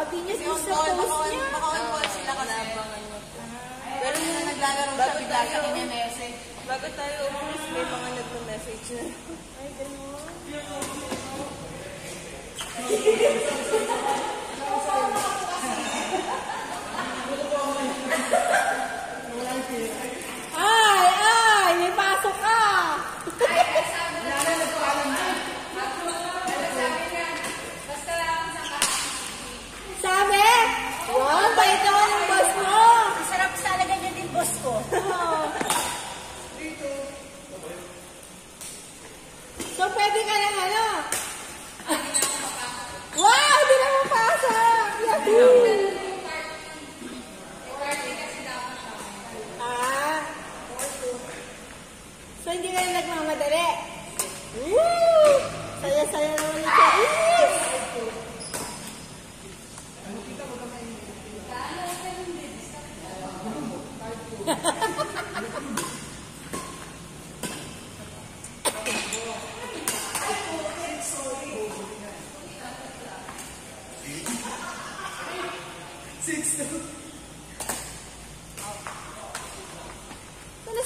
Sabi niya on sa call, post niya. naka-on call sila kasi. Pero yung naglalaro siya, bigla siya kine-message. Bago tayo umalis, may mga nagpa-message na. Ay, ganun. Ay, ay, may pasok ka. Sabi? Wow, bait naman yung boss mo. Sarap sana ganyan din boss ko. Oh. Pwede ka lang ano? Wow, di na mapasok! Yahoo! Ah. So, hindi ka na nagmamadali? Woo! Saya-saya naman ni Charis! Ano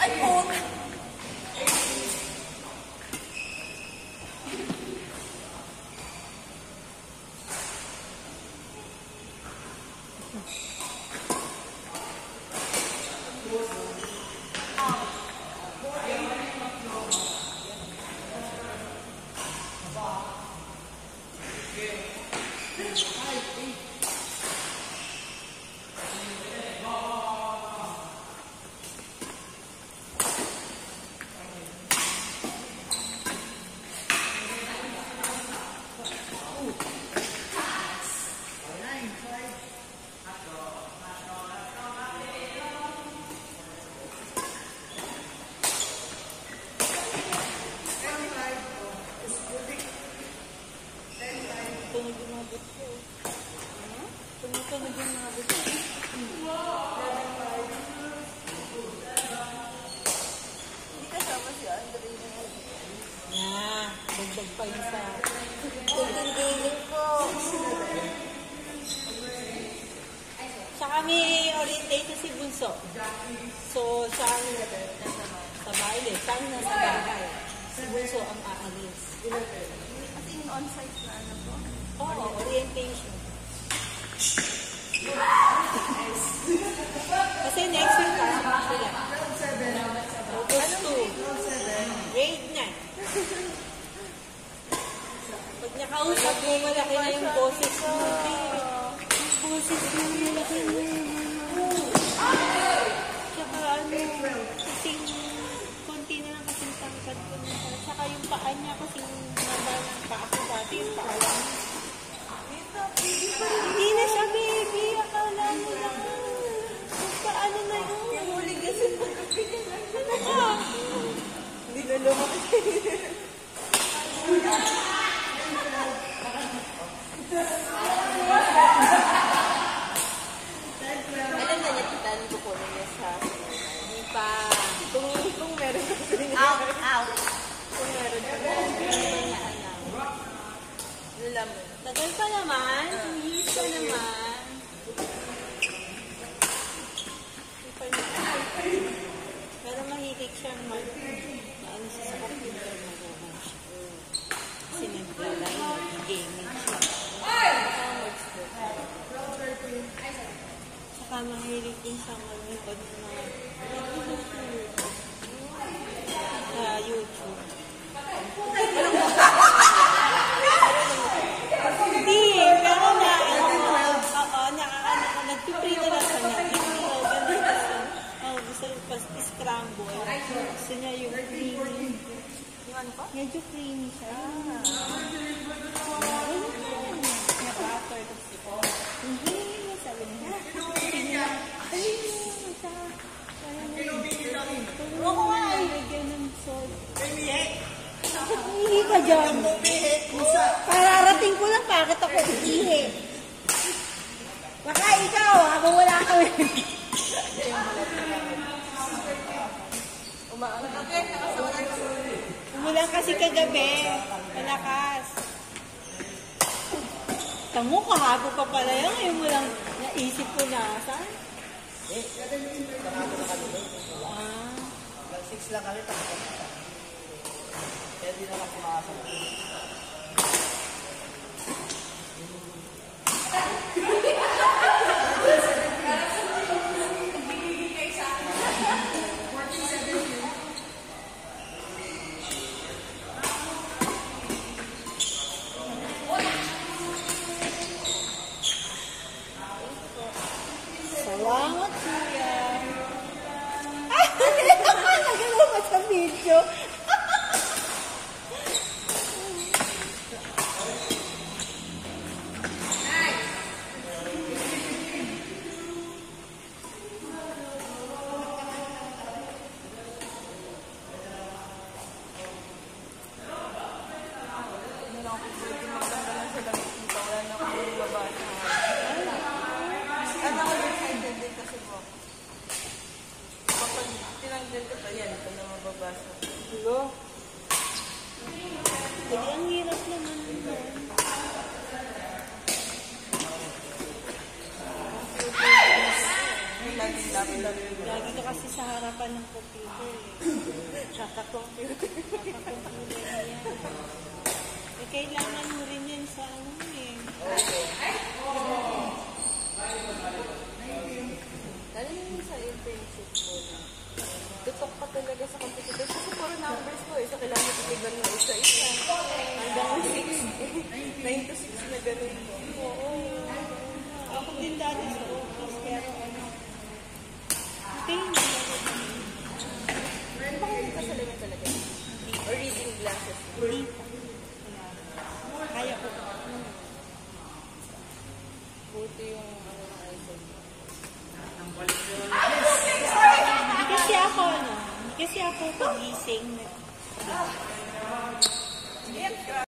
Ay, po! Dagdag pa yun sa. Tsaka may orientation si Bunso. So, siya ang sa bahay. Siya ang nasa bahay. Si Bunso ang aalis. Kasi yung on-site na ano po. Oo, orientation. Kasi next week nakausap mo, malaki na yung boses mo. Yung boses mo, malaki na Tsaka ano, kasing, konti na lang kasing tangkad ko na. Tsaka yung paa niya kasing naba ng paa ko dati, 真的吗？Dyan. Kararating ko lang, bakit ako ihi? Baka ikaw, habang wala kami. Umulan kasi kagabi. Malakas. Tamo, kahapon pa pala yan. Ngayon mo lang naisip ko na. Saan? Ah. Hanggang 6 lang kami, tapos. Kaya di naman pumasok. Salamat, kuya. Ay, nagalaw pa sa video. Hello? Hindi, ang hirap naman ito. Lagi ka kasi sa harapan ng computer eh. Kaka-computer na yan. Eh, kailangan mo rin yan sa ano eh. Lalo na yun sa internship ko na tutok pa talaga sa computer. Kasi puro numbers ko eh. So, kailangan ko tignan mo isa-isa. Hanggang 6. 9 to 6 na ganun ko. Oo. Ako din dati sa